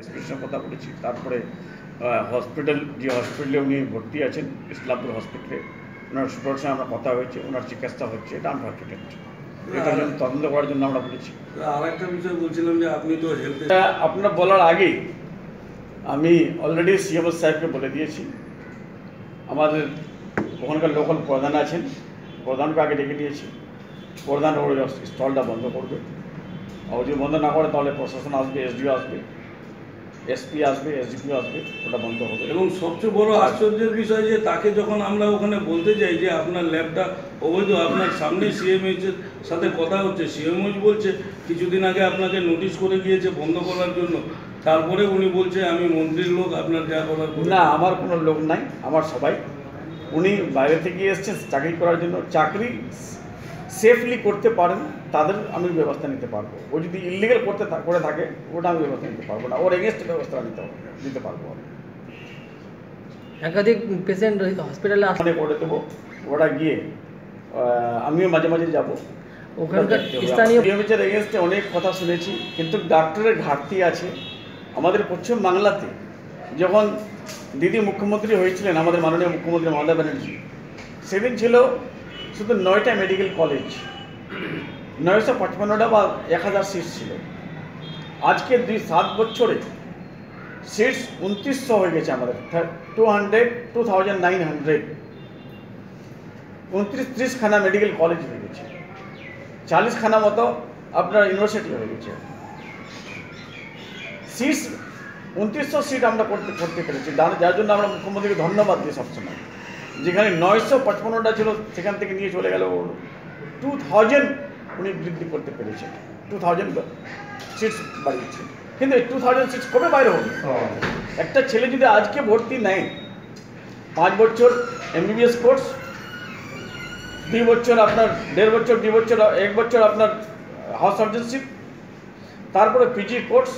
এসপির কথা বলেছি। তারপরে হসপিটাল যে হসপিটালে উনি ভর্তি আছেন ইসলামপুর হসপিটালে ওনার সুপার সঙ্গে আমরা কথা হয়েছে ওনার চিকিৎসা হচ্ছে এটা আনফর্চুনেট এটার জন্য তদন্ত করার জন্য আমরা বলেছি। আর একটা বিষয় বলছিলাম যে আপনি তো হেলথ আপনার বলার আগেই আমি অলরেডি সিএম সাহেবকে বলে দিয়েছি। আমাদের ওখানকার লোকাল প্রধান আছেন প্রধানকে আগে ডেকে নিয়েছি। প্রধান ওই স্টলটা বন্ধ করবে। আর যদি বন্ধ না করে তাহলে প্রশাসন আসবে এসডিও আসবে। এসপি আসবে এসডিপিও আসবে ওটা বন্ধ হবে। এবং সবচেয়ে বড় আশ্চর্যের বিষয় যে তাকে যখন আমরা ওখানে বলতে যাই যে আপনার ল্যাবটা অবৈধ আপনার সামনে সিএমএইচ এর সাথে কথা হচ্ছে সিএমএইচ বলছে কিছুদিন আগে আপনাকে নোটিশ করে গিয়েছে বন্ধ করার জন্য। তারপরে উনি বলছে আমি মন্ত্রীর লোক আপনার যা করার না আমার কোনো লোক নাই আমার সবাই। উনি বাইরে থেকে এসেছেন চাকরি করার জন্য। চাকরি সেফলি করতে পারেন তাদের আমি ব্যবস্থা নিতে পারব। ও যদি ইলিগাল করতে করে থাকে ওটা আমি ব্যবস্থা নিতে পারব না। ওর এগেনস্ট ব্যবস্থা নিতে নিতে পারব একাধিক পেশেন্ট হসপিটালে আসে মনে করে দেবো। ওটা গিয়ে আমিও মাঝে মাঝে যাব। ওখানকার স্থানীয় ডিএমএচের এগেনস্টে অনেক কথা শুনেছি কিন্তু ডাক্তারের ঘাটতি আছে। আমাদের পশ্চিম বাংলাতে যখন দিদি মুখ্যমন্ত্রী হয়েছিলেন আমাদের মাননীয় মুখ্যমন্ত্রী মমতা ব্যানার্জি সেদিন ছিল শুধু নয়টা মেডিকেল কলেজ নয়শো পঁচপান্নটা বা এক হাজার সিট ছিল। আজকে দুই সাত বছরে সিটস উনত্রিশশো হয়ে গেছে আমাদের। Two hundred two thousand nine hundred উনত্রিশ, ত্রিশখানা মেডিকেল কলেজ হয়ে গেছে। চালিশখানা মতো আপনার ইউনিভার্সিটি হয়ে গেছে। সিট উনত্রিশশো সিট আমরা করতে করতে পেরেছি। যার জন্য আমরা মুখ্যমন্ত্রীকে ধন্যবাদ দিই সবসময়। যেখানে নয়শো পঁচপন্নটা ছিল সেখান থেকে নিয়ে চলে গেল টু থাউজেন্ড উনি বৃদ্ধি করতে পেরেছেন। টু থাউজেন্ড সিটস বাড়িয়েছে। কিন্তু এই টু থাউজেন্ড সিটস কবে বাইরে হবে? একটা ছেলে যদি আজকে ভর্তি নেয় পাঁচ বছর এমবিবিএস কোর্স দুই বছর আপনার দেড় বছর দুই বছর এক বছর আপনার হাউস সার্জনশিপ তারপরে পিজি কোর্স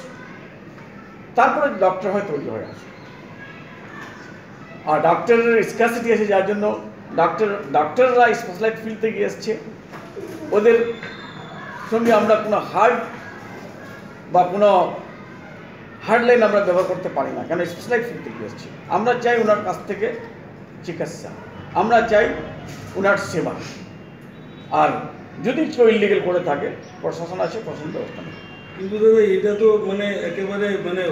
তারপরে ডক্টর হয় তৈরি হয়ে আসে আর ডাক্তারের স্ক্যাসিটি আছে, যার জন্য ডাক্তার, ডাক্তাররা স্পেশালাইজ ফিল্ড থেকে এসছে। ওদের সঙ্গে আমরা কোনো হার্ড বা কোনো হার্ড লাইন আমরা ব্যবহার করতে পারি না, কেন স্পেশালাইজ ফিল্ড থেকে এসছে। আমরা চাই ওনার কাছ থেকে চিকিৎসা। আমরা চাই ওনার সেবা। আর যদি কেউ ইলিগেল করে থাকে, প্রশাসন আছে, প্রশাসন ব্যবস্থা কিন্তু দাদা, এটা তো মানে একেবারে মানে